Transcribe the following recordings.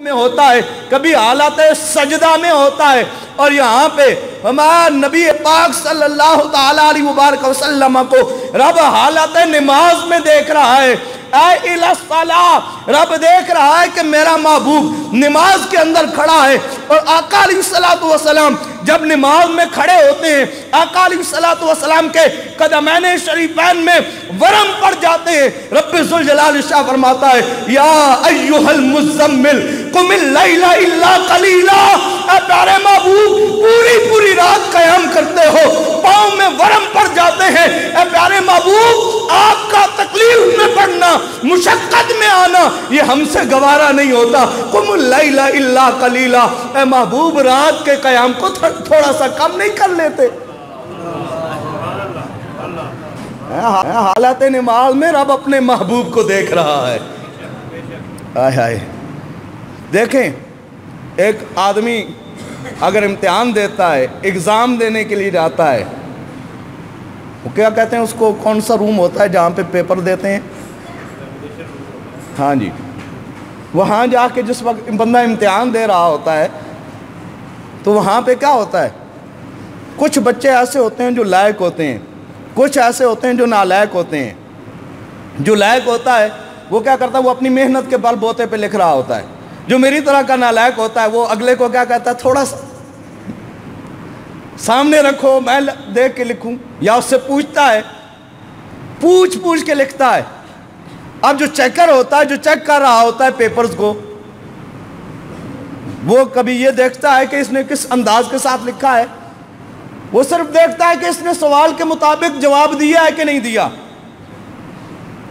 में होता है, कभी हालत सजदा में होता है। और यहाँ पे हमारा नबी पाक सल्लल्लाहु अलैहि मुबारक वसल्लम को रब हालत नमाज़ में देख रहा है। रब देख रहा है कि मेरा महबूब नमाज़ के अंदर खड़ा है। और आका सलाम जब नमाज़ में खड़े होते हैं अकाली सलाम के कदमैन शरीफैन में वरम पड़ जाते हैं। जलाल शाह फरमाता है, या अय्युहल मुजम्मिल महबूब, पूरी पूरी रात कयाम करते हो, पाँव में वरम आना, ये हमसे गवारा नहीं होता। लैला इल्ला कलीला। ए महबूब, रात के कयाम को थोड़ा सा कम नहीं कर लेते। हालत नमाज़ में रब अपने महबूब को देख रहा है। आय हाय। देखें, एक आदमी अगर इम्तिहान देता है, एग्ज़ाम देने के लिए जाता है, वो क्या कहते हैं उसको, कौन सा रूम होता है जहाँ पे पेपर देते हैं? हाँ जी। वहाँ जाके जिस वक्त बंदा इम्तहान दे रहा होता है तो वहाँ पे क्या होता है? कुछ बच्चे ऐसे होते हैं जो लायक होते हैं। कुछ ऐसे होते हैं जो नालायक होते हैं। जो लायक होता है, वो क्या करता है? वो अपनी मेहनत के बल बोते पे लिख रहा होता है। जो मेरी तरह का नालायक होता है, वो अगले को क्या कहता है? थोड़ा सा सामने रखो, मैं देख के लिखूं। या उससे पूछता है पूछ पूछ के लिखता है। अब जो चेकर होता है, जो चेक कर रहा होता है पेपर्स को, वो कभी ये देखता है कि इसने किस अंदाज के साथ लिखा है। वो सिर्फ़ देखता है कि इसने सवाल के मुताबिक जवाब दिया है कि नहीं दिया।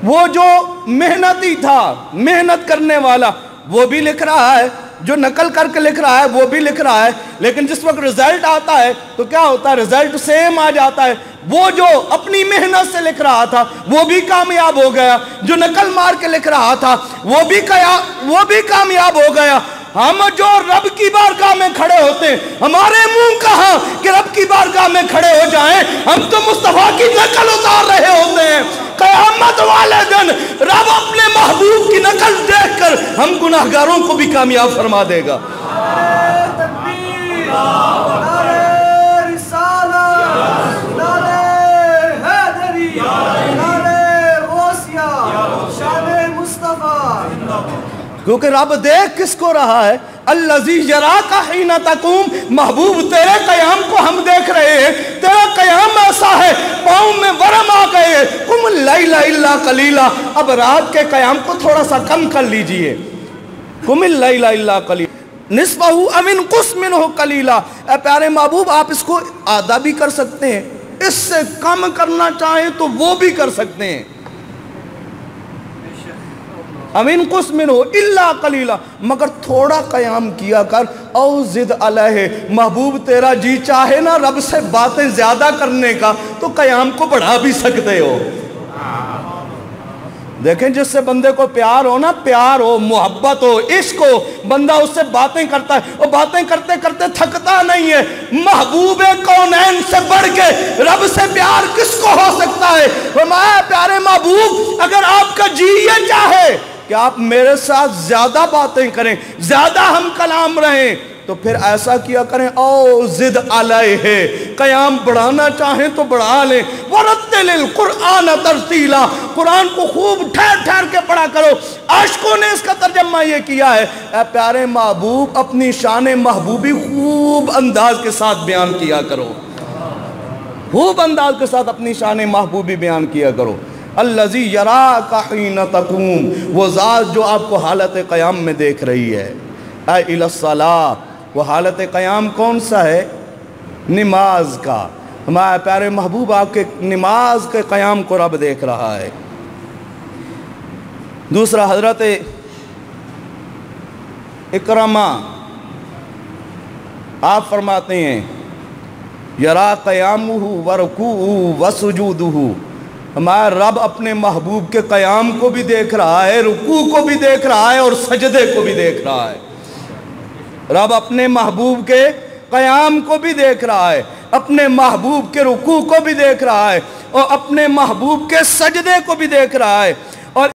वो जो मेहनती था, मेहनत करने वाला, वो भी लिख रहा है जो नकल करके लिख रहा है, वो भी लिख रहा है। लेकिन जिस वक्त रिज़ल्ट आता है तो क्या होता है? रिज़ल्ट सेम आ जाता है। वो जो अपनी मेहनत से लिख रहा था, वो भी कामयाब हो गया। जो नकल मार के लिख रहा था, वो भी कया, वो भी कामयाब हो गया। हम जो रब की बारगाह में खड़े होते हमारे मुँह कहा कि रब की बारगाह में खड़े हो जाएँ? हम तो मुस्तफ़ा की नकल उतार रहे होते हैं। कयामत वाले दिन रब अपने महबूब की नकल देखकर हम गुनाहगारों को भी कामयाब फरमा देगा। क्योंकि रब देख किसको रहा है? अल्लजी जरा का ही न तकूम, महबूब, तेरे कयाम को हम देख रहे हैं, तेरा कयाम ऐसा है, पाँव में वरम आ गए कुम लैला कलीला, अब रात के कयाम को थोड़ा सा कम कर लीजिए। कुमिल लैला कलीला, निस्बहू अमिन कुसमिन हो कलीला। ए प्यारे महबूब, आप इसको आधा भी कर सकते हैं, इससे कम करना चाहें तो वो भी कर सकते हैं। अमीन कुसमिन हो इल्ला कलीला। मगर थोड़ा कयाम किया कर और जिद अलह, महबूब तेरा जी चाहे ना रब से बातें ज़्यादा करने का तो कयाम को बढ़ा भी सकते हो। देखें जिससे बंदे को प्यार हो ना, प्यार हो, मोहब्बत हो, इश्क हो, बंदा उससे बातें करता है, और बातें करते करते थकता नहीं है। महबूब कौन से बढ़ के? रब से प्यार किसको हो सकता है? हमारे प्यारे महबूब, अगर आपका जी ये चाहे कि आप मेरे साथ ज़्यादा बातें करें, ज़्यादा हम कलाम रहें। तो फिर ऐसा किया करें ओ जिद आलय है। कयाम बढ़ाना चाहें तो बढ़ा लें। वरत्तिल कुरान तरतीला। कुरान को खूब ठहर ठहर के पढ़ा करो। आशकों ने इसका तर्जमा ये किया है ए प्यारे महबूब, अपनी शान महबूबी खूब अंदाज के साथ बयान किया करो। खूब अंदाज के साथ अपनी शान महबूबी बयान किया करो। अल्लजी यरा का तकूम वो ज़ात जो आपको हालत क़याम में देख रही है। अला वो हालत क़याम कौन सा है? नमाज़ का। हमारे प्यारे महबूब आपके नमाज़ के क़याम को रब देख रहा है। दूसरा हज़रत इकरमा, आप फरमाते हैं, यरा क़याम वरकू वसजूद हमारा रब अपने महबूब के क़याम को भी देख रहा है, रुकू को भी देख रहा है और सजदे को भी देख रहा है। रब अपने महबूब के क़याम को भी देख रहा है, अपने महबूब के रुकू को भी देख रहा है और अपने महबूब के सजदे को भी देख रहा है।